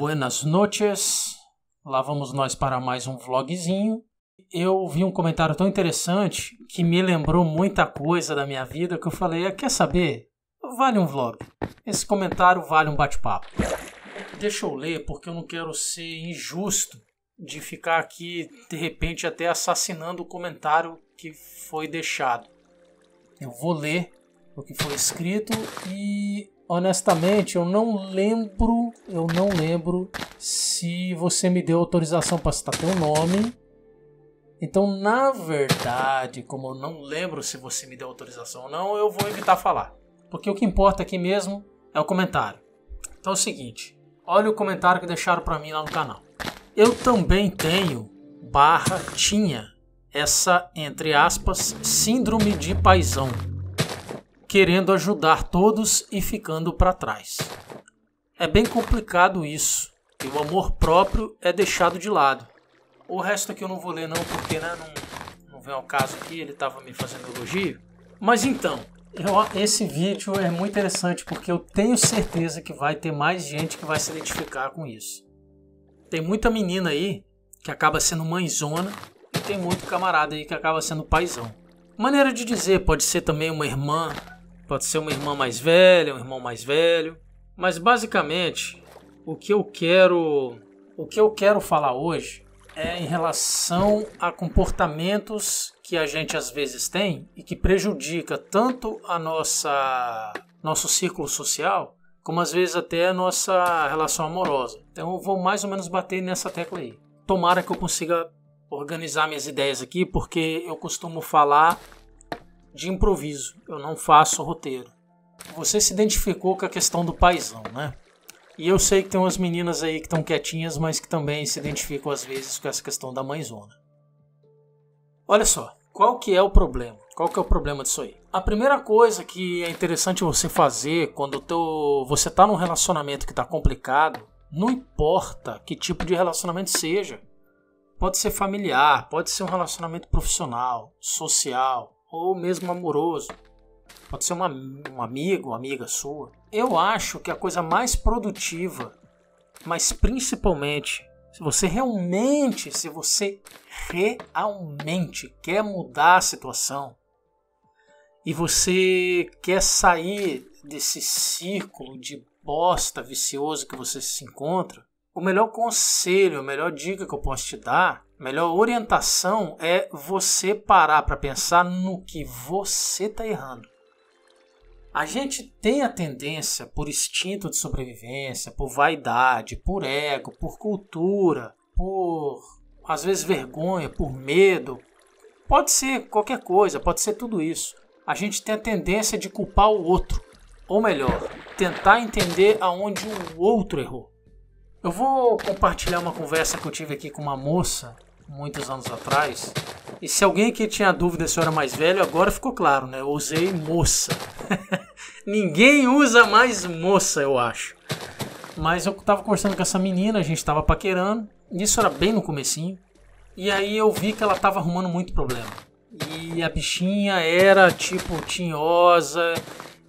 Buenas noches. Lá vamos nós para mais um vlogzinho. Eu vi um comentário tão interessante que me lembrou muita coisa da minha vida que eu falei: ah, quer saber? Vale um vlog. Esse comentário vale um bate-papo. Deixa eu ler porque eu não quero ser injusto de ficar aqui de repente até assassinando o comentário que foi deixado. Eu vou ler o que foi escrito e honestamente eu não lembro, eu não lembro se você me deu autorização para citar teu nome. Então, na verdade, como eu não lembro se você me deu autorização ou não, eu vou evitar falar. Porque o que importa aqui mesmo é o comentário. Então é o seguinte, olha o comentário que deixaram para mim lá no canal. Eu também tenho barra tinha essa entre aspas síndrome de paisão querendo ajudar todos e ficando para trás. É bem complicado isso, e o amor próprio é deixado de lado. O resto aqui eu não vou ler não, porque né, não, não vem ao caso aqui, ele estava me fazendo elogio. Mas então, eu, esse vídeo é muito interessante porque eu tenho certeza que vai ter mais gente que vai se identificar com isso. Tem muita menina aí que acaba sendo mãezona e tem muito camarada aí que acaba sendo paizão. Maneira de dizer, pode ser também uma irmã, Pode ser uma irmã mais velha, um irmão mais velho. Mas basicamente, o que eu quero, o que eu quero falar hoje é em relação a comportamentos que a gente às vezes tem e que prejudica tanto a nossa nosso círculo social, como às vezes até a nossa relação amorosa. Então eu vou mais ou menos bater nessa tecla aí. Tomara que eu consiga organizar minhas ideias aqui, porque eu costumo falar de improviso, eu não faço roteiro. Você se identificou com a questão do paizão, né? E eu sei que tem umas meninas aí que estão quietinhas, mas que também se identificam às vezes com essa questão da mãezona. Olha só, qual que é o problema? Qual que é o problema disso aí? A primeira coisa que é interessante você fazer quando teu, você está num relacionamento que está complicado, não importa que tipo de relacionamento seja. Pode ser familiar, pode ser um relacionamento profissional, social, ou mesmo amoroso. Pode ser uma, um amigo, uma amiga sua. Eu acho que a coisa mais produtiva, mas principalmente se você realmente, se você realmente quer mudar a situação e você quer sair desse círculo de bosta vicioso que você se encontra, o melhor conselho, a melhor dica que eu posso te dar melhor orientação é você parar para pensar no que você está errando. A gente tem a tendência, por instinto de sobrevivência, por vaidade, por ego, por cultura, por às vezes vergonha, por medo, pode ser qualquer coisa, pode ser tudo isso. A gente tem a tendência de culpar o outro, ou melhor, tentar entender aonde o outro errou. Eu vou compartilhar uma conversa que eu tive aqui com uma moça muitos anos atrás. E se alguém aqui tinha dúvida se eu era mais velho, agora ficou claro, né? Eu usei moça. Ninguém usa mais moça, eu acho. Mas eu tava conversando com essa menina, a gente tava paquerando. Isso era bem no comecinho. E aí eu vi que ela tava arrumando muito problema. E a bichinha era tipo tinhosa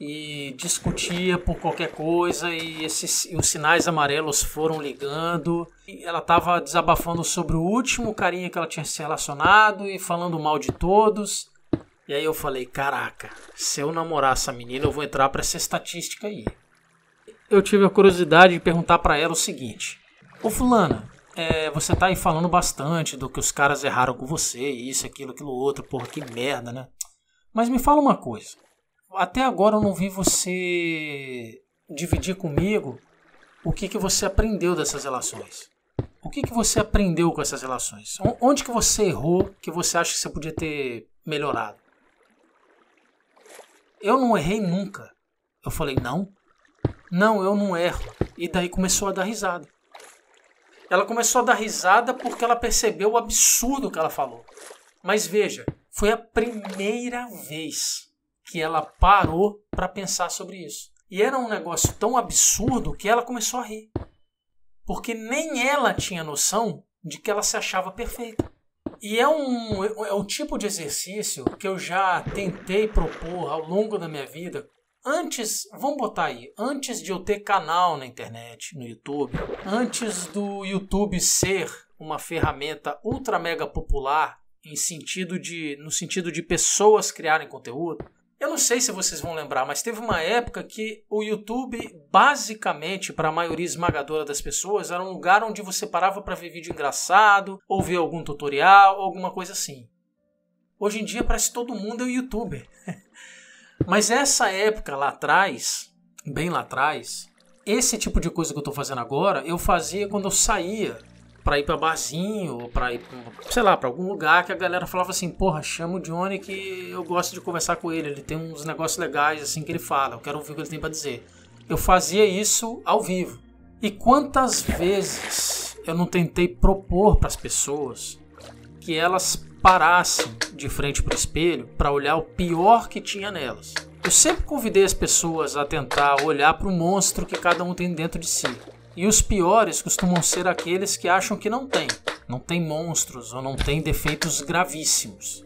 e discutia por qualquer coisa e esses e os sinais amarelos foram ligando. E ela estava desabafando sobre o último carinha que ela tinha se relacionado e falando mal de todos. E aí eu falei, caraca, se eu namorar essa menina, eu vou entrar para essa estatística aí. Eu tive a curiosidade de perguntar para ela o seguinte: Ô fulana, é, você tá aí falando bastante do que os caras erraram com você, isso, aquilo, aquilo outro, porra, que merda, né? Mas me fala uma coisa até agora eu não vi você dividir comigo o que, que você aprendeu dessas relações. O que, que você aprendeu com essas relações? Onde que você errou que você acha que você podia ter melhorado? Eu não errei nunca. Eu falei, não. Não, eu não erro. E daí começou a dar risada. Ela começou a dar risada porque ela percebeu o absurdo que ela falou. Mas veja, foi a primeira vez que ela parou para pensar sobre isso. E era um negócio tão absurdo que ela começou a rir. Porque nem ela tinha noção de que ela se achava perfeita. E é um, é um tipo de exercício que eu já tentei propor ao longo da minha vida Antes, vamos botar aí, antes de eu ter canal na internet, no YouTube, antes do YouTube ser uma ferramenta ultra mega popular em sentido de, no sentido de pessoas criarem conteúdo, eu não sei se vocês vão lembrar, mas teve uma época que o YouTube, basicamente, para a maioria esmagadora das pessoas, era um lugar onde você parava para ver vídeo engraçado, ou ver algum tutorial, alguma coisa assim. Hoje em dia parece que todo mundo é um youtuber. mas essa época lá atrás, bem lá atrás, esse tipo de coisa que eu estou fazendo agora, eu fazia quando eu saía para ir para barzinho, para ir, pra, sei lá, para algum lugar que a galera falava assim: "Porra, chama o Johnny que eu gosto de conversar com ele, ele tem uns negócios legais assim que ele fala, eu quero ouvir o que ele tem para dizer". Eu fazia isso ao vivo. E quantas vezes eu não tentei propor para as pessoas que elas parassem de frente para o espelho para olhar o pior que tinha nelas. Eu sempre convidei as pessoas a tentar olhar para o monstro que cada um tem dentro de si. E os piores costumam ser aqueles que acham que não tem, não tem monstros ou não tem defeitos gravíssimos.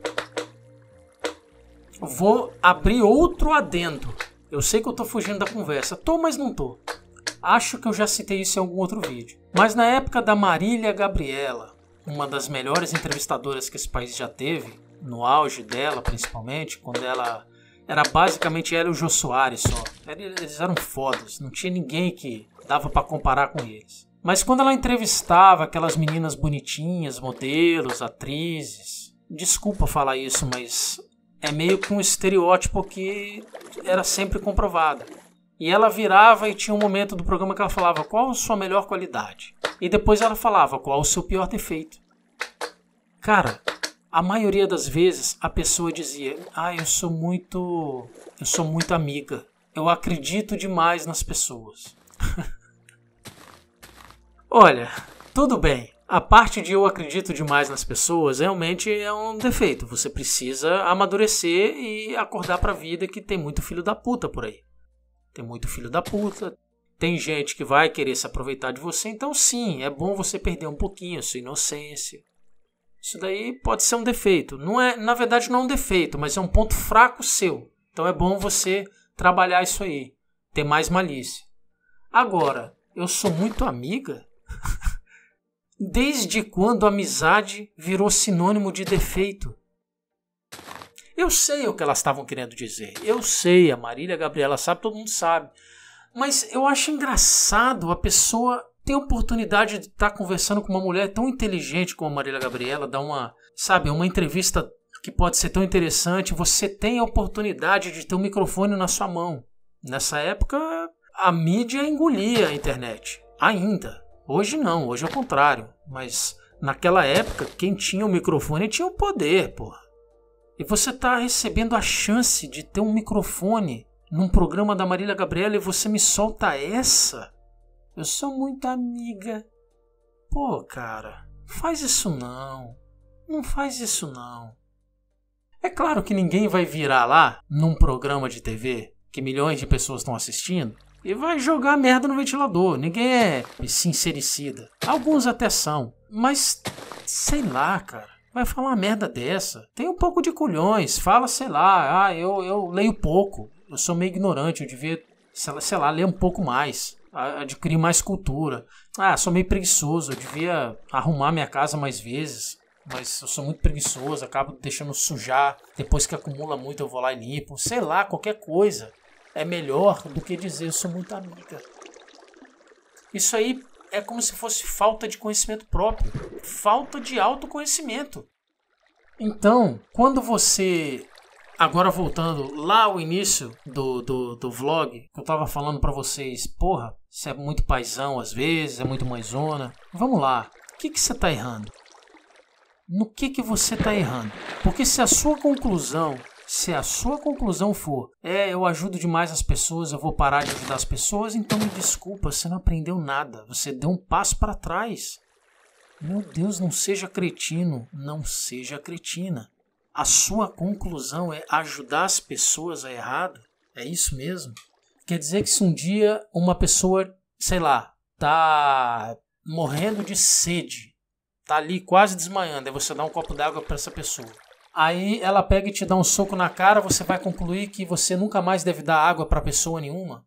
Vou abrir outro adendo. Eu sei que eu tô fugindo da conversa, tô, mas não tô. Acho que eu já citei isso em algum outro vídeo. Mas na época da Marília Gabriela, uma das melhores entrevistadoras que esse país já teve, no auge dela principalmente, quando ela era basicamente ela e o Jô Soares só. Eles eram fodas, não tinha ninguém que dava para comparar com eles. Mas quando ela entrevistava aquelas meninas bonitinhas, modelos, atrizes, desculpa falar isso, mas é meio que um estereótipo que era sempre comprovado. E ela virava e tinha um momento do programa que ela falava qual a sua melhor qualidade. E depois ela falava qual o seu pior defeito. Cara, a maioria das vezes a pessoa dizia: "Ah, eu sou muito eu sou muito amiga. Eu acredito demais nas pessoas." Olha, tudo bem. A parte de eu acredito demais nas pessoas realmente é um defeito. Você precisa amadurecer e acordar pra vida que tem muito filho da puta por aí. Tem muito filho da puta. Tem gente que vai querer se aproveitar de você. Então, sim, é bom você perder um pouquinho a sua inocência. Isso daí pode ser um defeito. Não é, na verdade, não é um defeito, mas é um ponto fraco seu. Então é bom você trabalhar isso aí. Ter mais malícia. Agora, eu sou muito amiga? Desde quando amizade virou sinônimo de defeito? Eu sei o que elas estavam querendo dizer. Eu sei, a Marília a Gabriela sabe, todo mundo sabe. Mas eu acho engraçado a pessoa ter oportunidade de estar conversando com uma mulher tão inteligente como a Marília Gabriela, dar uma, sabe, uma entrevista que pode ser tão interessante. Você tem a oportunidade de ter um microfone na sua mão. Nessa época, a mídia engolia a internet. Ainda. Hoje não, hoje é o contrário. Mas naquela época, quem tinha o microfone tinha o poder, pô. E você tá recebendo a chance de ter um microfone num programa da Marília Gabriela e você me solta essa? Eu sou muito amiga. Pô, cara, faz isso não. Não faz isso não. É claro que ninguém vai virar lá num programa de TV que milhões de pessoas estão assistindo e vai jogar merda no ventilador. Ninguém é sincericida. Alguns até são. Mas, sei lá, cara. Vai falar uma merda dessa. Tem um pouco de culhões. Fala, sei lá. Ah, eu, eu leio pouco. Eu sou meio ignorante. Eu devia, sei lá, sei lá ler um pouco mais. Adquirir mais cultura. Ah, sou meio preguiçoso. Eu devia arrumar minha casa mais vezes. Mas eu sou muito preguiçoso. Acabo deixando sujar. Depois que acumula muito, eu vou lá e limpo. Sei lá, qualquer coisa é melhor do que dizer eu sou muito amiga. Isso aí é como se fosse falta de conhecimento próprio, falta de autoconhecimento. Então, quando você. Agora voltando lá ao início do, do, do vlog, que eu tava falando para vocês, porra, você é muito paisão às vezes, é muito mãezona. Vamos lá, o que, que você tá errando? No que, que você tá errando? Porque se a sua conclusão se a sua conclusão for, é, eu ajudo demais as pessoas, eu vou parar de ajudar as pessoas, então me desculpa, você não aprendeu nada, você deu um passo para trás. Meu Deus, não seja cretino, não seja cretina. A sua conclusão é ajudar as pessoas a errado? É isso mesmo? Quer dizer que se um dia uma pessoa, sei lá, tá morrendo de sede, tá ali quase desmaiando, aí você dá um copo d'água para essa pessoa. Aí ela pega e te dá um soco na cara, você vai concluir que você nunca mais deve dar água para pessoa nenhuma.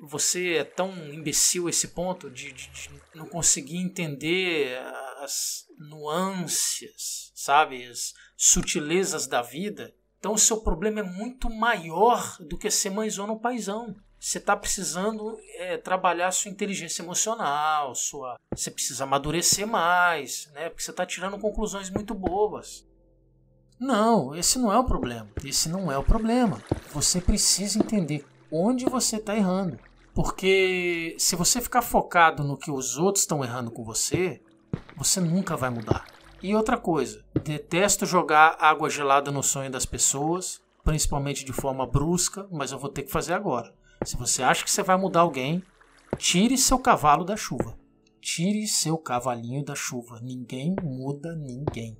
Você é tão imbecil a esse ponto de, de, de não conseguir entender as nuances, sabe, as sutilezas da vida. Então o seu problema é muito maior do que ser mãezona ou paizão. Você está precisando é, trabalhar sua inteligência emocional, sua, você precisa amadurecer mais, né? Porque você está tirando conclusões muito bobas. Não, esse não é o problema. Esse não é o problema. Você precisa entender onde você está errando. Porque se você ficar focado no que os outros estão errando com você, você nunca vai mudar. E outra coisa, detesto jogar água gelada no sonho das pessoas, principalmente de forma brusca, mas eu vou ter que fazer agora. Se você acha que você vai mudar alguém, tire seu cavalo da chuva. Tire seu cavalinho da chuva. Ninguém muda ninguém.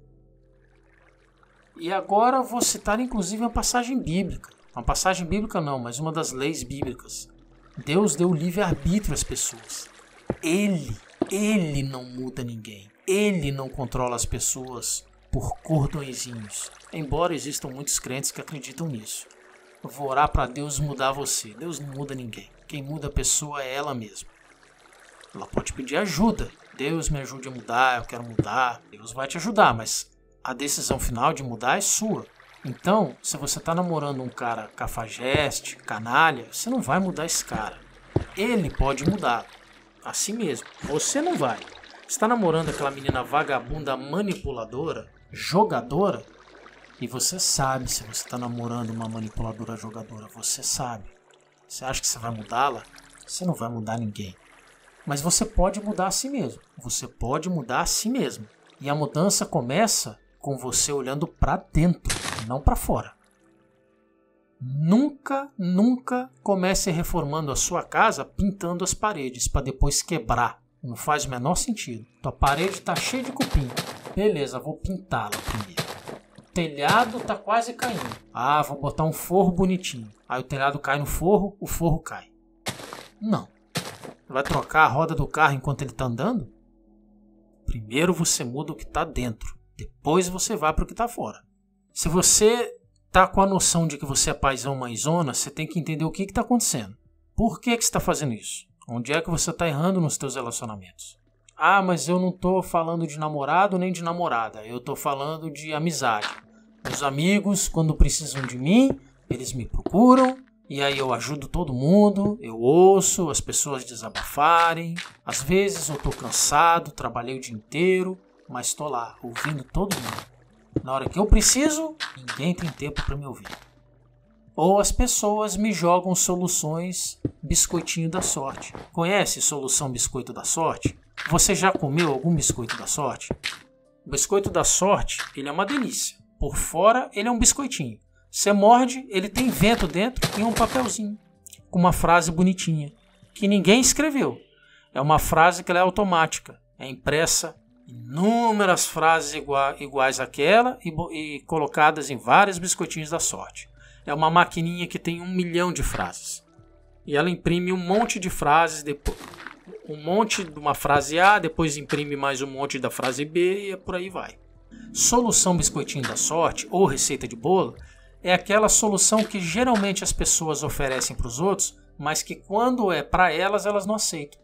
E agora vou citar inclusive uma passagem bíblica. Uma passagem bíblica não, mas uma das leis bíblicas. Deus deu livre-arbítrio às pessoas. Ele, ele não muda ninguém. Ele não controla as pessoas por cordõezinhos. Embora existam muitos crentes que acreditam nisso. Eu vou orar para Deus mudar você. Deus não muda ninguém. Quem muda a pessoa é ela mesma. Ela pode pedir ajuda. Deus me ajude a mudar, eu quero mudar. Deus vai te ajudar, mas a decisão final de mudar é sua. Então, se você está namorando um cara cafajeste, canalha, você não vai mudar esse cara. Ele pode mudar. Assim mesmo. Você não vai. Está namorando aquela menina vagabunda manipuladora, jogadora, e você sabe se você está namorando uma manipuladora jogadora, você sabe. Você acha que você vai mudá-la? Você não vai mudar ninguém. Mas você pode mudar a si mesmo. Você pode mudar a si mesmo. E a mudança começa com você olhando para dentro, não para fora. Nunca, nunca comece reformando a sua casa pintando as paredes para depois quebrar. Não faz o menor sentido. Tua parede está cheia de cupim. Beleza, vou pintá-la primeiro telhado tá quase caindo. Ah, vou botar um forro bonitinho. Aí o telhado cai no forro, o forro cai. Não. Vai trocar a roda do carro enquanto ele tá andando? Primeiro você muda o que tá dentro, depois você vai para o que tá fora. Se você tá com a noção de que você é paizão mãezona, você tem que entender o que está acontecendo. Por que, que está fazendo isso? Onde é que você está errando nos seus relacionamentos? Ah, mas eu não estou falando de namorado nem de namorada, eu estou falando de amizade. Os amigos, quando precisam de mim, eles me procuram e aí eu ajudo todo mundo, eu ouço as pessoas desabafarem. Às vezes eu tô cansado, trabalhei o dia inteiro, mas tô lá ouvindo todo mundo. Na hora que eu preciso, ninguém tem tempo para me ouvir. Ou as pessoas me jogam soluções biscoitinho da sorte. Conhece solução biscoito da sorte? Você já comeu algum biscoito da sorte? O biscoito da sorte, ele é uma delícia. Por fora, ele é um biscoitinho. Você morde, ele tem vento dentro e um papelzinho com uma frase bonitinha que ninguém escreveu. É uma frase que é automática, é impressa inúmeras frases igua iguais àquela e, e colocadas em vários biscoitinhos da sorte. É uma maquininha que tem um milhão de frases e ela imprime um monte de frases depois um monte de uma frase A, depois imprime mais um monte da frase B e por aí vai. Solução biscoitinho da sorte ou receita de bolo é aquela solução que geralmente as pessoas oferecem para os outros, mas que quando é para elas, elas não aceitam.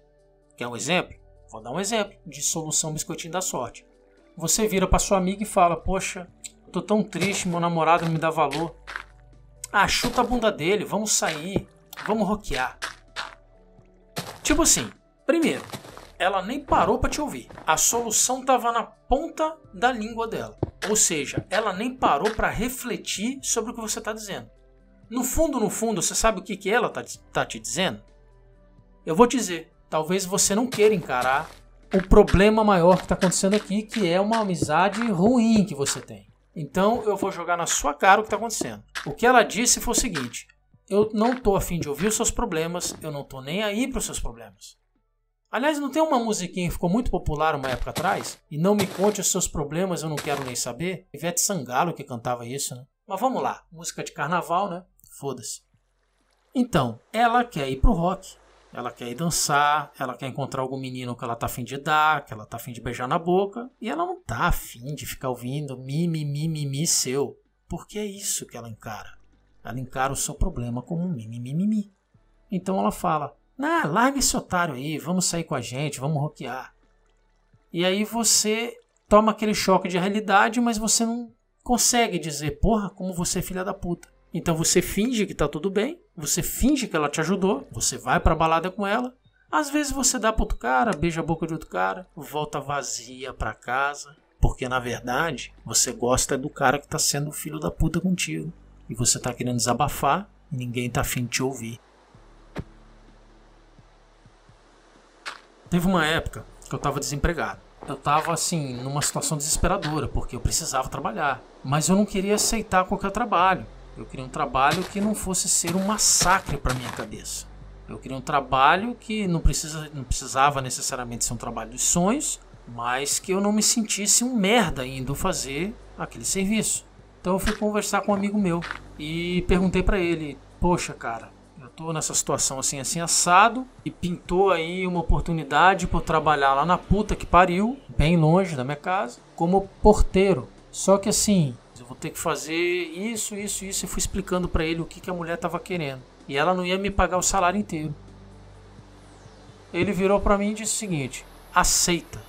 Quer um exemplo? Vou dar um exemplo de solução biscoitinho da sorte. Você vira para sua amiga e fala: Poxa, tô tão triste, meu namorado não me dá valor. Ah, chuta a bunda dele, vamos sair, vamos roquear. Tipo assim, primeiro, ela nem parou para te ouvir. A solução estava na ponta da língua dela. Ou seja, ela nem parou para refletir sobre o que você está dizendo. No fundo, no fundo, você sabe o que, que ela está tá te dizendo? Eu vou dizer, talvez você não queira encarar o problema maior que está acontecendo aqui, que é uma amizade ruim que você tem. Então eu vou jogar na sua cara o que está acontecendo. O que ela disse foi o seguinte: eu não estou afim de ouvir os seus problemas, eu não estou nem aí para os seus problemas. Aliás, não tem uma musiquinha que ficou muito popular uma época atrás? E não me conte os seus problemas, eu não quero nem saber? Ivete Sangalo que cantava isso, né? Mas vamos lá, música de carnaval, né? Foda-se. Então, ela quer ir pro rock. Ela quer ir dançar, ela quer encontrar algum menino que ela tá afim de dar, que ela tá afim de beijar na boca, e ela não tá afim de ficar ouvindo mi, mi, mi, mi, mi seu. Porque é isso que ela encara. Ela encara o seu problema como um mi, mi, mi, mi, mi. Então ela fala: Ah, larga esse otário aí, vamos sair com a gente, vamos roquear. E aí você toma aquele choque de realidade, mas você não consegue dizer, porra, como você é filha da puta. Então você finge que tá tudo bem, você finge que ela te ajudou, você vai pra balada com ela. Às vezes você dá pra outro cara, beija a boca de outro cara, volta vazia pra casa. Porque na verdade você gosta do cara que tá sendo filho da puta contigo. E você tá querendo desabafar e ninguém tá afim de te ouvir. Teve uma época que eu tava desempregado eu tava assim, numa situação desesperadora, porque eu precisava trabalhar. Mas eu não queria aceitar qualquer trabalho. Eu queria um trabalho que não fosse ser um massacre para minha cabeça. Eu queria um trabalho que não, precisa, não precisava necessariamente ser um trabalho dos sonhos, mas que eu não me sentisse um merda indo fazer aquele serviço. Então eu fui conversar com um amigo meu e perguntei para ele: Poxa, cara, tô nessa situação assim, assim, assado, e pintou aí uma oportunidade para trabalhar lá na puta que pariu, bem longe da minha casa, como porteiro. Só que assim, eu vou ter que fazer isso, isso, isso, e fui explicando para ele o que, que a mulher tava querendo. E ela não ia me pagar o salário inteiro. Ele virou para mim e disse o seguinte: aceita.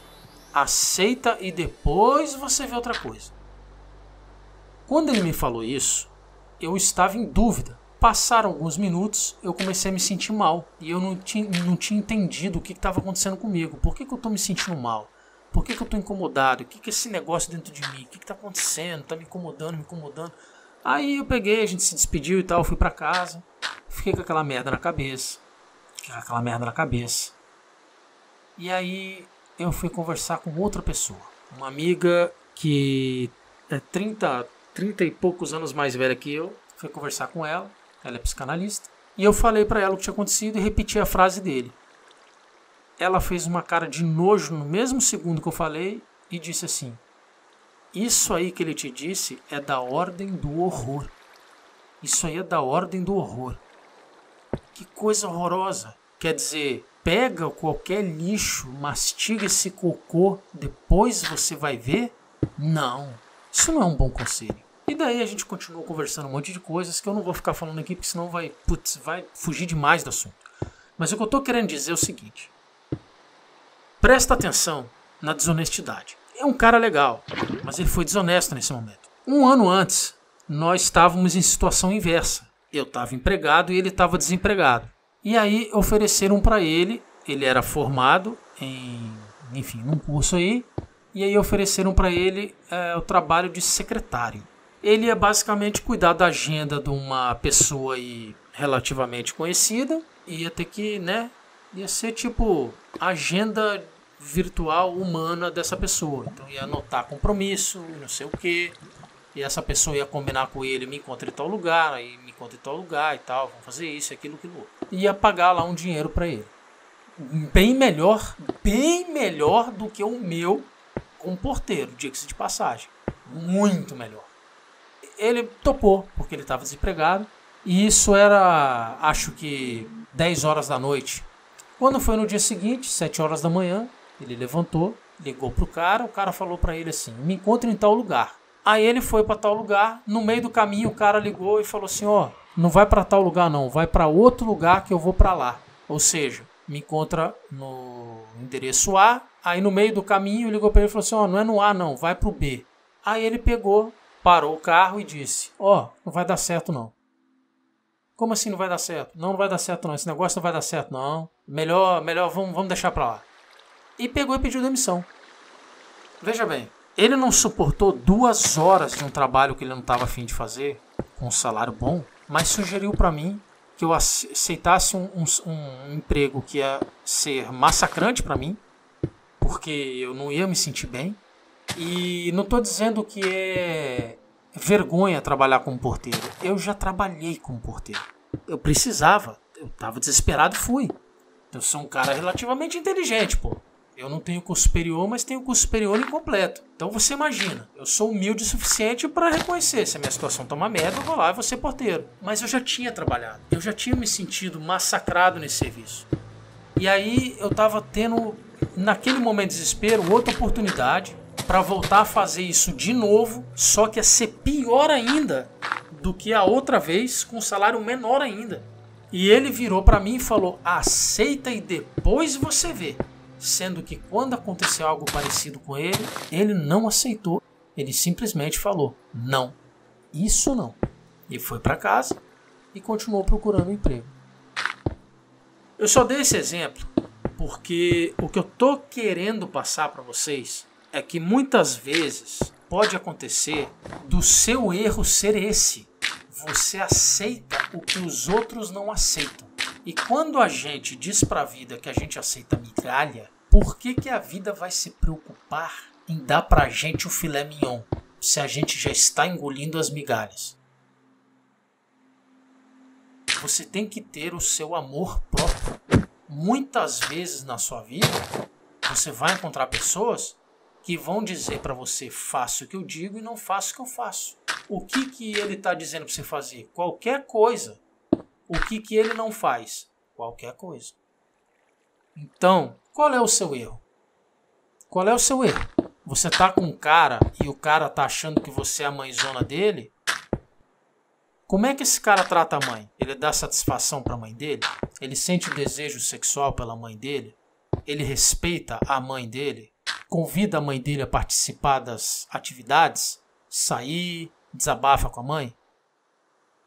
Aceita e depois você vê outra coisa. Quando ele me falou isso, eu estava em dúvida Passaram alguns minutos, eu comecei a me sentir mal. E eu não tinha, não tinha entendido o que estava acontecendo comigo. Por que, que eu estou me sentindo mal? Por que, que eu estou incomodado? O que, que é esse negócio dentro de mim? O que está acontecendo? Está me incomodando, me incomodando. Aí eu peguei, a gente se despediu e tal, fui para casa. Fiquei com aquela merda na cabeça. Fiquei com aquela merda na cabeça. E aí eu fui conversar com outra pessoa. Uma amiga que é 30, 30 e poucos anos mais velha que eu. Fui conversar com ela ela é psicanalista. E eu falei para ela o que tinha acontecido e repeti a frase dele. Ela fez uma cara de nojo no mesmo segundo que eu falei e disse assim: Isso aí que ele te disse é da ordem do horror. Isso aí é da ordem do horror. Que coisa horrorosa. Quer dizer, pega qualquer lixo, mastiga esse cocô, depois você vai ver? Não. Isso não é um bom conselho. E daí a gente continuou conversando um monte de coisas que eu não vou ficar falando aqui, porque senão vai, putz, vai fugir demais do assunto. Mas o que eu estou querendo dizer é o seguinte: presta atenção na desonestidade. É um cara legal, mas ele foi desonesto nesse momento. Um ano antes, nós estávamos em situação inversa. Eu estava empregado e ele estava desempregado. E aí ofereceram para ele, ele era formado em, enfim, num curso aí, e aí ofereceram para ele é, o trabalho de secretário ele ia basicamente cuidar da agenda de uma pessoa aí relativamente conhecida. Ia ter que, né? Ia ser tipo agenda virtual humana dessa pessoa. Então ia anotar compromisso, não sei o que. E essa pessoa ia combinar com ele, me encontra em tal lugar, aí me encontra em tal lugar e tal, vamos fazer isso, aquilo, aquilo outro. Ia pagar lá um dinheiro para ele. Bem melhor, bem melhor do que o meu como porteiro, diga-se de passagem. Muito melhor ele topou, porque ele estava desempregado. E isso era, acho que, 10 horas da noite. Quando foi no dia seguinte, 7 horas da manhã, ele levantou, ligou pro cara, o cara falou para ele assim: "Me encontre em tal lugar". Aí ele foi para tal lugar, no meio do caminho o cara ligou e falou assim: "Ó, oh, não vai para tal lugar não, vai para outro lugar que eu vou para lá". Ou seja, me encontra no endereço A, aí no meio do caminho ligou para ele e falou assim: "Ó, oh, não é no A não, vai pro B". Aí ele pegou, parou o carro e disse: Ó, oh, não vai dar certo não. Como assim não vai dar certo? Não, não vai dar certo não. Esse negócio não vai dar certo não. Melhor, melhor, vamos, vamos deixar pra lá. E pegou e pediu demissão. Veja bem, ele não suportou duas horas de um trabalho que ele não estava afim de fazer, com um salário bom, mas sugeriu para mim que eu aceitasse um, um, um, emprego que ia ser massacrante para mim, porque eu não ia me sentir bem, e não estou dizendo que é vergonha trabalhar como porteiro. Eu já trabalhei como porteiro. Eu precisava. Eu estava desesperado e fui. Eu sou um cara relativamente inteligente, pô. Eu não tenho curso superior, mas tenho curso superior incompleto. Então você imagina, eu sou humilde o suficiente para reconhecer se a minha situação tá uma merda, eu vou lá e vou ser porteiro. Mas eu já tinha trabalhado, eu já tinha me sentido massacrado nesse serviço. E aí eu tava tendo, naquele momento de desespero, outra oportunidade para voltar a fazer isso de novo, só que ia ser pior ainda do que a outra vez, com salário menor ainda. E ele virou para mim e falou: aceita e depois você vê. Sendo que quando aconteceu algo parecido com ele, ele não aceitou. Ele simplesmente falou: não, isso não. E foi para casa e continuou procurando emprego. Eu só dei esse exemplo porque o que eu tô querendo passar para vocês é que muitas vezes pode acontecer do seu erro ser esse. Você aceita o que os outros não aceitam. E quando a gente diz para a vida que a gente aceita migalha, por que, que a vida vai se preocupar em dar para a gente o filé mignon se a gente já está engolindo as migalhas? Você tem que ter o seu amor próprio. Muitas vezes na sua vida, você vai encontrar pessoas que vão dizer para você faça o que eu digo e não faça o que eu faço. O que que ele está dizendo para você fazer? Qualquer coisa. O que que ele não faz? Qualquer coisa. Então, qual é o seu erro? Qual é o seu erro? Você tá com um cara e o cara tá achando que você é a mãezona dele? Como é que esse cara trata a mãe? Ele dá satisfação para a mãe dele? Ele sente desejo sexual pela mãe dele? Ele respeita a mãe dele? Convida a mãe dele a participar das atividades, sair, desabafa com a mãe?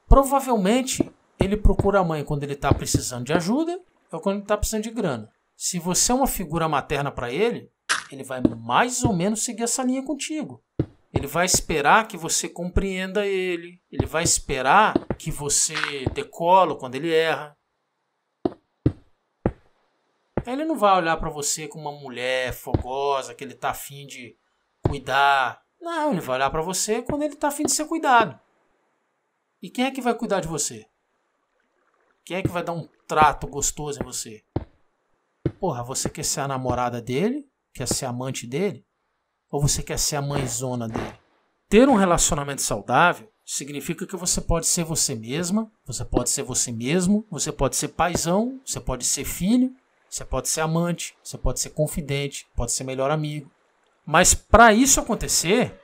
Provavelmente ele procura a mãe quando ele está precisando de ajuda ou quando ele está precisando de grana. Se você é uma figura materna para ele, ele vai mais ou menos seguir essa linha contigo. Ele vai esperar que você compreenda ele. Ele vai esperar que você decolo quando ele erra. Ele não vai olhar para você como uma mulher fogosa, que ele tá afim de cuidar. Não, ele vai olhar para você quando ele tá afim de ser cuidado. E quem é que vai cuidar de você? Quem é que vai dar um trato gostoso em você? Porra, você quer ser a namorada dele? Quer ser amante dele? Ou você quer ser a mãezona dele? Ter um relacionamento saudável significa que você pode ser você mesma, você pode ser você mesmo, você pode ser paizão, você pode ser filho, você pode ser amante, você pode ser confidente, pode ser melhor amigo. Mas para isso acontecer,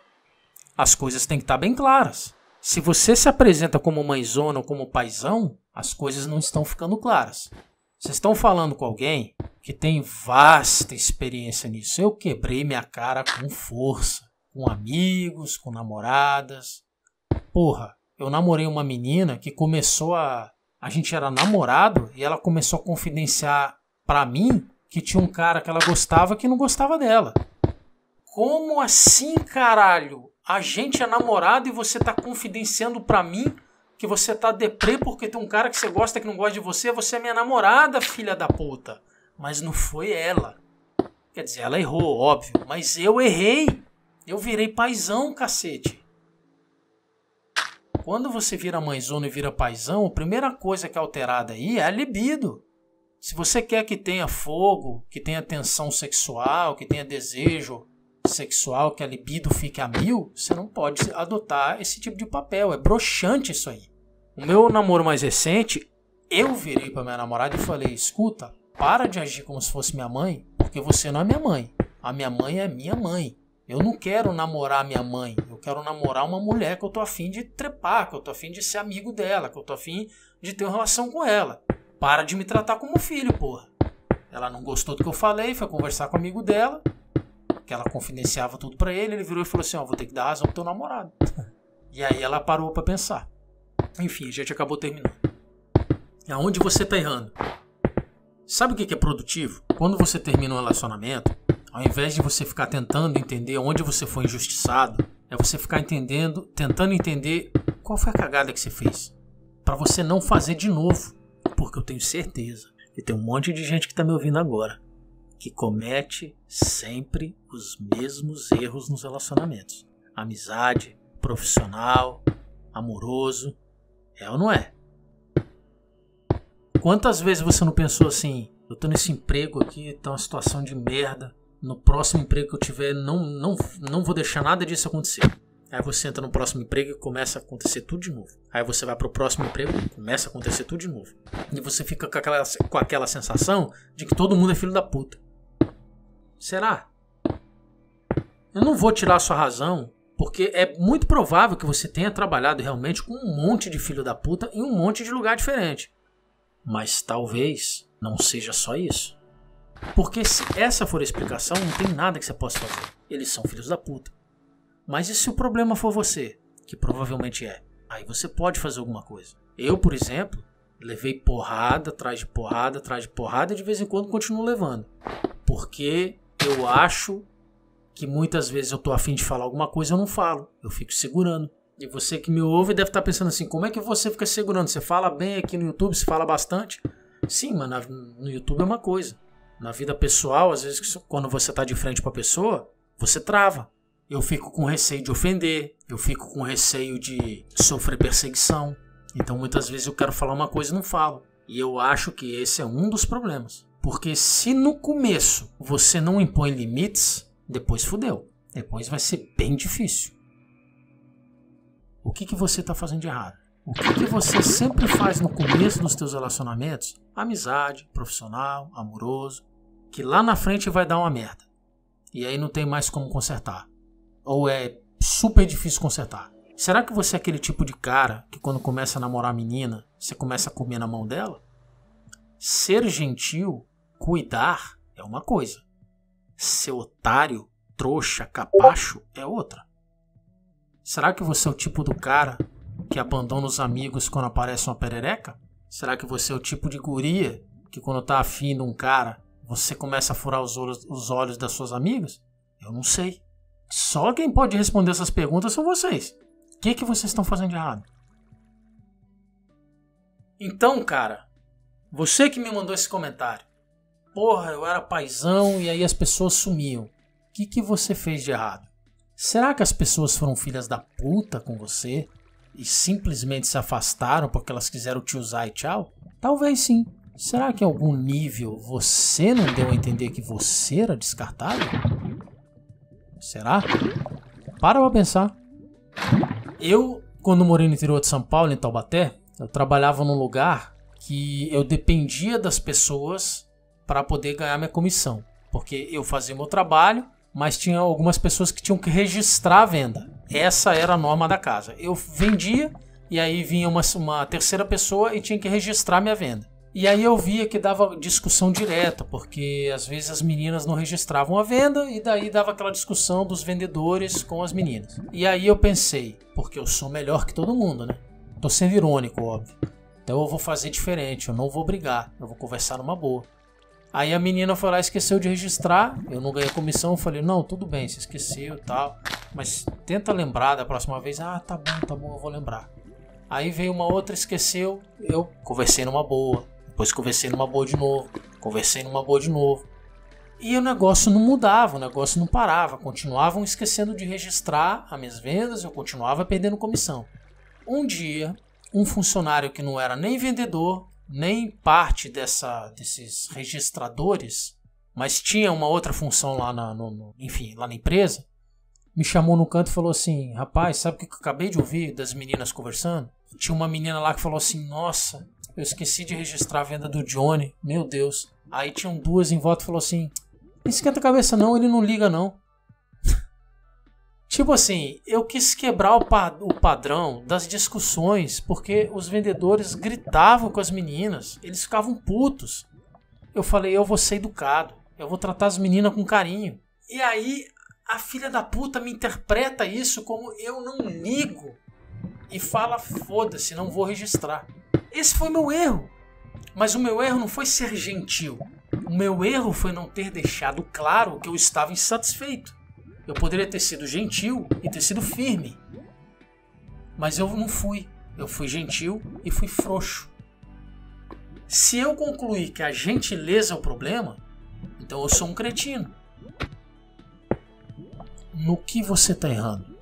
as coisas têm que estar tá bem claras. Se você se apresenta como mãezona ou como paizão, as coisas não estão ficando claras. Vocês estão falando com alguém que tem vasta experiência nisso. Eu quebrei minha cara com força, com amigos, com namoradas. Porra, eu namorei uma menina que começou a. A gente era namorado e ela começou a confidenciar para mim que tinha um cara que ela gostava que não gostava dela. Como assim, caralho? A gente é namorado e você tá confidenciando para mim que você tá deprê porque tem um cara que você gosta que não gosta de você, você é minha namorada, filha da puta. Mas não foi ela. Quer dizer, ela errou, óbvio, mas eu errei. Eu virei paizão, cacete. Quando você vira mãezona e vira paizão, a primeira coisa que é alterada aí é a libido. Se você quer que tenha fogo, que tenha tensão sexual, que tenha desejo sexual, que a libido fique a mil, você não pode adotar esse tipo de papel. É broxante isso aí. O meu namoro mais recente, eu virei para minha namorada e falei: escuta, para de agir como se fosse minha mãe, porque você não é minha mãe. A minha mãe é minha mãe. Eu não quero namorar minha mãe. Eu quero namorar uma mulher que eu tô afim de trepar, que eu tô afim de ser amigo dela, que eu tô afim de ter uma relação com ela. Para de me tratar como filho, porra. Ela não gostou do que eu falei, foi conversar com o amigo dela, que ela confidenciava tudo para ele. Ele virou e falou assim: Ó, vou ter que dar razão pro teu namorado. e aí ela parou para pensar. Enfim, a gente acabou terminando. Aonde você tá errando? Sabe o que é produtivo? Quando você termina um relacionamento, ao invés de você ficar tentando entender onde você foi injustiçado, é você ficar entendendo, tentando entender qual foi a cagada que você fez, para você não fazer de novo porque eu tenho certeza que tem um monte de gente que está me ouvindo agora que comete sempre os mesmos erros nos relacionamentos. Amizade, profissional, amoroso. É ou não é? Quantas vezes você não pensou assim, eu tô nesse emprego aqui, tá uma situação de merda, no próximo emprego que eu tiver não, não, não vou deixar nada disso acontecer. Aí você entra no próximo emprego e começa a acontecer tudo de novo. Aí você vai pro próximo emprego e começa a acontecer tudo de novo. E você fica com aquela, com aquela sensação de que todo mundo é filho da puta. Será? Eu não vou tirar sua razão, porque é muito provável que você tenha trabalhado realmente com um monte de filho da puta em um monte de lugar diferente. Mas talvez não seja só isso. Porque se essa for a explicação, não tem nada que você possa fazer. Eles são filhos da puta. Mas e se o problema for você? Que provavelmente é. Aí você pode fazer alguma coisa. Eu, por exemplo, levei porrada atrás de porrada atrás de porrada e de vez em quando continuo levando. Porque eu acho que muitas vezes eu tô afim de falar alguma coisa e eu não falo. Eu fico segurando. E você que me ouve deve estar tá pensando assim: como é que você fica segurando? Você fala bem aqui no YouTube, você fala bastante. Sim, mas no YouTube é uma coisa. Na vida pessoal, às vezes, quando você está de frente para a pessoa, você trava. Eu fico com receio de ofender, eu fico com receio de sofrer perseguição. Então, muitas vezes eu quero falar uma coisa e não falo. E eu acho que esse é um dos problemas. Porque se no começo você não impõe limites, depois fudeu. Depois vai ser bem difícil. O que, que você está fazendo de errado? O que, que você sempre faz no começo dos teus relacionamentos? Amizade, profissional, amoroso, que lá na frente vai dar uma merda. E aí não tem mais como consertar. Ou é super difícil consertar. Será que você é aquele tipo de cara que quando começa a namorar a menina, você começa a comer na mão dela? Ser gentil, cuidar é uma coisa. Ser otário, trouxa, capacho é outra. Será que você é o tipo do cara que abandona os amigos quando aparece uma perereca? Será que você é o tipo de guria que quando tá afim de um cara, você começa a furar os olhos, os olhos das suas amigas? Eu não sei. Só quem pode responder essas perguntas são vocês. O que, que vocês estão fazendo de errado? Então, cara, você que me mandou esse comentário. Porra, eu era paizão e aí as pessoas sumiam. O que, que você fez de errado? Será que as pessoas foram filhas da puta com você? e simplesmente se afastaram porque elas quiseram te usar e tchau? Talvez sim. Será que em algum nível você não deu a entender que você era descartável? Será? Para pra pensar. Eu, quando morei no interior de São Paulo, em Taubaté, eu trabalhava num lugar que eu dependia das pessoas para poder ganhar minha comissão. Porque eu fazia meu trabalho, mas tinha algumas pessoas que tinham que registrar a venda. Essa era a norma da casa. Eu vendia e aí vinha uma, uma terceira pessoa e tinha que registrar minha venda. E aí eu via que dava discussão direta, porque às vezes as meninas não registravam a venda e daí dava aquela discussão dos vendedores com as meninas. E aí eu pensei, porque eu sou melhor que todo mundo, né? Tô sendo irônico, óbvio. Então eu vou fazer diferente, eu não vou brigar, eu vou conversar numa boa. Aí a menina foi lá e esqueceu de registrar. Eu não ganhei comissão. Eu falei, não, tudo bem, você esqueceu e tal. Mas tenta lembrar da próxima vez. Ah, tá bom, tá bom, eu vou lembrar. Aí veio uma outra, esqueceu. Eu conversei numa boa. Depois conversei numa boa de novo. Conversei numa boa de novo. E o negócio não mudava, o negócio não parava. Continuavam esquecendo de registrar as minhas vendas, eu continuava perdendo comissão. Um dia, um funcionário que não era nem vendedor, nem parte dessa, desses registradores, mas tinha uma outra função lá na, no, no, enfim, lá na empresa, me chamou no canto e falou assim: Rapaz, sabe o que eu acabei de ouvir das meninas conversando? Tinha uma menina lá que falou assim: Nossa, eu esqueci de registrar a venda do Johnny, meu Deus. Aí tinham duas em volta e falou assim: Não esquenta a cabeça, não, ele não liga, não. Tipo assim, eu quis quebrar o, pa o padrão das discussões porque os vendedores gritavam com as meninas, eles ficavam putos. Eu falei, eu vou ser educado, eu vou tratar as meninas com carinho. E aí a filha da puta me interpreta isso como eu não ligo e fala foda-se, não vou registrar. Esse foi meu erro. Mas o meu erro não foi ser gentil. O meu erro foi não ter deixado claro que eu estava insatisfeito. Eu poderia ter sido gentil e ter sido firme. Mas eu não fui. Eu fui gentil e fui frouxo. Se eu concluir que a gentileza é o problema, então eu sou um cretino. No que você está errando?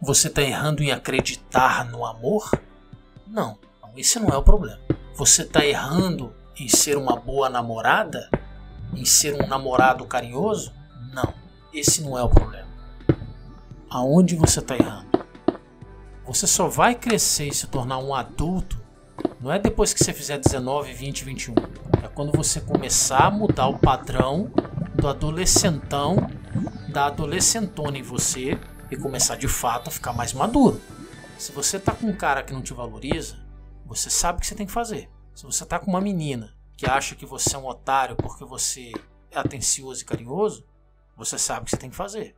Você está errando em acreditar no amor? Não, esse não é o problema. Você está errando em ser uma boa namorada? Em ser um namorado carinhoso? Não. Esse não é o problema. aonde você está errando. Você só vai crescer e se tornar um adulto não é depois que você fizer 19, 20, 21. É quando você começar a mudar o padrão do adolescentão, da adolescentona em você e começar de fato a ficar mais maduro. Se você tá com um cara que não te valoriza, você sabe o que você tem que fazer. Se você tá com uma menina que acha que você é um otário porque você é atencioso e carinhoso, você sabe o que você tem que fazer.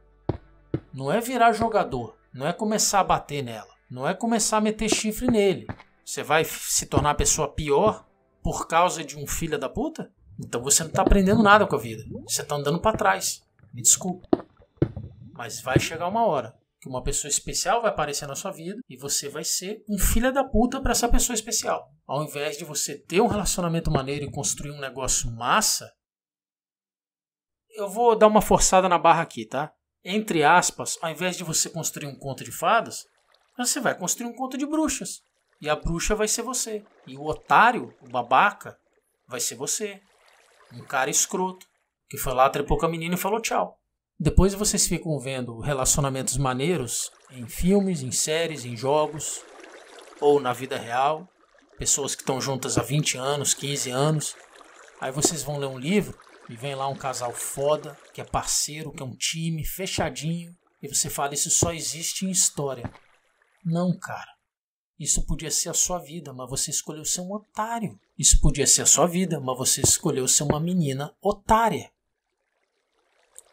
Não é virar jogador, não é começar a bater nela, não é começar a meter chifre nele. Você vai se tornar a pessoa pior por causa de um filho da puta? Então você não tá aprendendo nada com a vida. Você tá andando para trás. Me desculpa. Mas vai chegar uma hora que uma pessoa especial vai aparecer na sua vida e você vai ser um filho da puta para essa pessoa especial. Ao invés de você ter um relacionamento maneiro e construir um negócio massa, eu vou dar uma forçada na barra aqui, tá? Entre aspas, ao invés de você construir um conto de fadas, você vai construir um conto de bruxas. E a bruxa vai ser você. E o otário, o babaca, vai ser você. Um cara escroto, que foi lá, trepou com a menina e falou tchau. Depois vocês ficam vendo relacionamentos maneiros em filmes, em séries, em jogos ou na vida real. Pessoas que estão juntas há 20 anos, 15 anos. Aí vocês vão ler um livro e vem lá um casal foda, que é parceiro, que é um time fechadinho. E você fala: Isso só existe em história. Não, cara. Isso podia ser a sua vida, mas você escolheu ser um otário. Isso podia ser a sua vida, mas você escolheu ser uma menina otária.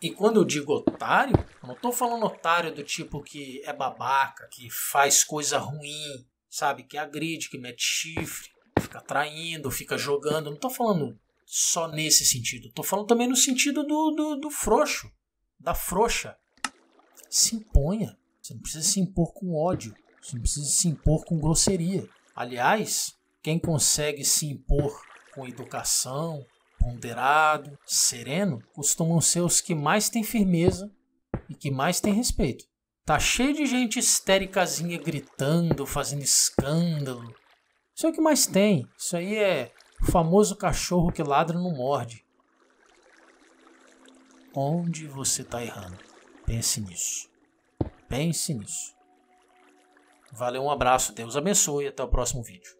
E quando eu digo otário, eu não estou falando otário do tipo que é babaca, que faz coisa ruim, sabe? Que agride, que mete chifre, fica traindo, fica jogando. não estou falando só nesse sentido. Estou falando também no sentido do, do, do frouxo, da frouxa. Se imponha. Você não precisa se impor com ódio. Você não precisa se impor com grosseria. Aliás, quem consegue se impor com educação, ponderado, sereno, costumam ser os que mais têm firmeza e que mais têm respeito. Tá cheio de gente histéricazinha gritando, fazendo escândalo. Isso é o que mais tem. Isso aí é o famoso cachorro que ladra não morde. Onde você tá errando? Pense nisso. Pense nisso. Valeu, um abraço, Deus abençoe e até o próximo vídeo.